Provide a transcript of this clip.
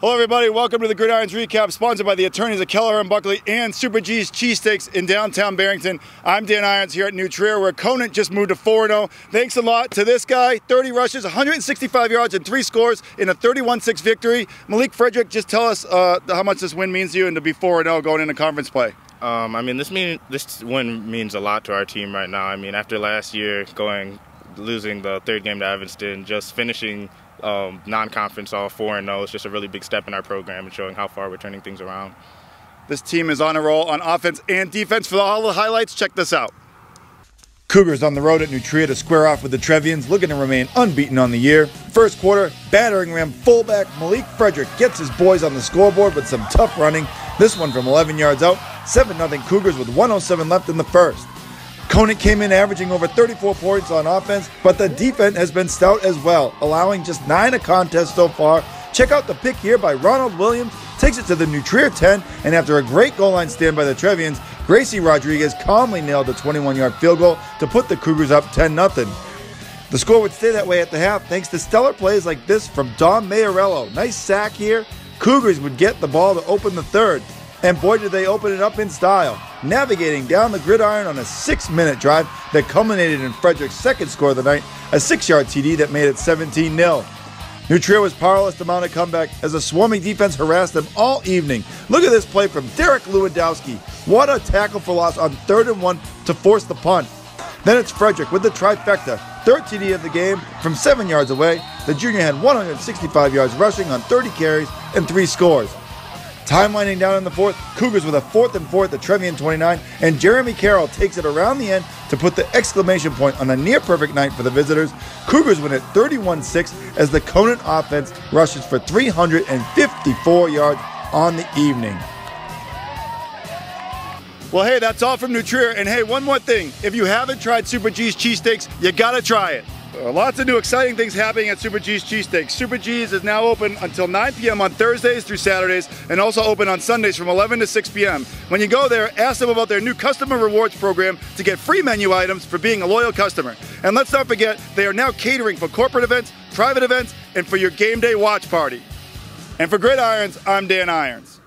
Hello, everybody. Welcome to the Gridirons Recap, sponsored by the attorneys at Keller and Buckley and Super G's Cheesesteaks in downtown Barrington. I'm Dan Irons here at New Trier, where Conant just moved to 4 0. Thanks a lot to this guy 30 rushes, 165 yards, and three scores in a 31 6 victory. Malik Frederick, just tell us uh, how much this win means to you and to be 4 0 going into conference play. Um, I mean, this mean this win means a lot to our team right now. I mean, after last year going losing the third game to Evanston, just finishing um, non-conference all 4 and 0 It's just a really big step in our program and showing how far we're turning things around. This team is on a roll on offense and defense. For all the highlights, check this out. Cougars on the road at New Trier to square off with the Trevians, looking to remain unbeaten on the year. First quarter, battering ram fullback Malik Frederick gets his boys on the scoreboard with some tough running. This one from 11 yards out, 7 0 Cougars with 107 left in the first. Conant came in averaging over 34 points on offense, but the defense has been stout as well, allowing just nine a contest so far. Check out the pick here by Ronald Williams, takes it to the New Trier 10, and after a great goal line stand by the Trevians, Gracie Rodriguez calmly nailed the 21 yard field goal to put the Cougars up 10 0. The score would stay that way at the half thanks to stellar plays like this from Dom Mayorello. Nice sack here. Cougars would get the ball to open the third. And boy, did they open it up in style, navigating down the gridiron on a six minute drive that culminated in Frederick's second score of the night, a six yard TD that made it 17 0. New Trier was powerless to mount a comeback as a swarming defense harassed them all evening. Look at this play from Derek Lewandowski. What a tackle for loss on third and one to force the punt. Then it's Frederick with the trifecta, third TD of the game from seven yards away. The junior had 165 yards rushing on 30 carries and three scores. Time winding down in the fourth, Cougars with a fourth and fourth at Trevian 29, and Jeremy Carrell takes it around the end to put the exclamation point on a near perfect night for the visitors. Cougars win at 31 6 as the Conant offense rushes for 354 yards on the evening. Well, hey, that's all from New Trier. And hey, one more thing. If you haven't tried Super G's cheesesteaks, you gotta try it. Uh, lots of new exciting things happening at Super G's Cheesesteaks. Super G's is now open until 9 p.m. on Thursdays through Saturdays and also open on Sundays from 11 to 6 p.m. When you go there, ask them about their new customer rewards program to get free menu items for being a loyal customer. And let's not forget, they are now catering for corporate events, private events, and for your game day watch party. And for Gridirons, I'm Dan Irons.